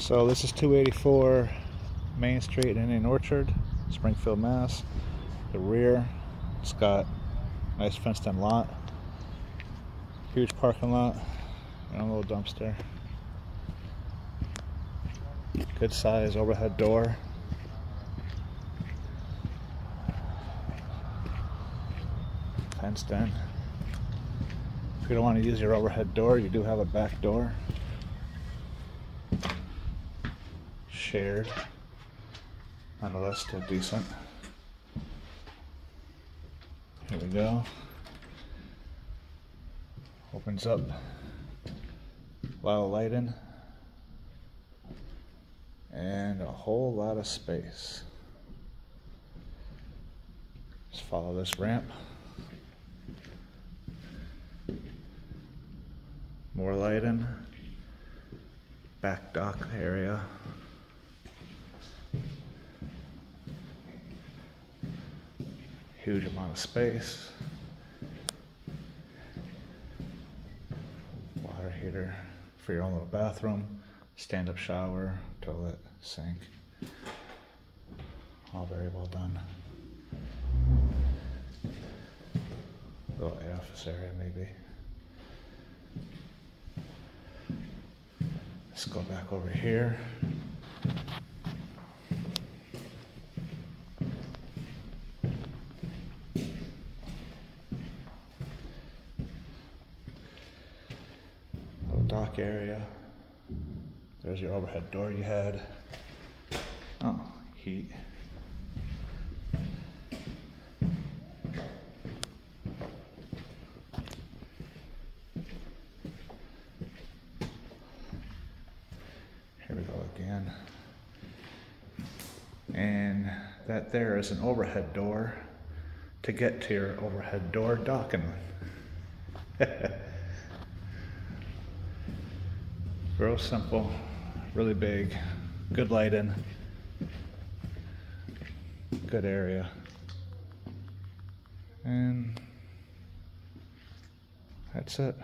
So this is 284 Main Street in Indian Orchard, Springfield, Mass. The rear, it's got nice fenced in lot, huge parking lot, and a little dumpster. Good size overhead door. Fenced in. If you don't want to use your overhead door, you do have a back door. Shared. Nonetheless, still decent. Here we go. Opens up. A lot of lighting. And a whole lot of space. Just follow this ramp. More lighting. Back dock area. Huge amount of space. Water heater for your own little bathroom. Stand up shower, toilet, sink. All very well done. Little office area, maybe. Let's go back over here. Dock area. There's your overhead door you had. Oh, heat. Here we go again. And that there is an overhead door to get to your overhead door docking. Real simple, really big, good lighting, good area. And that's it.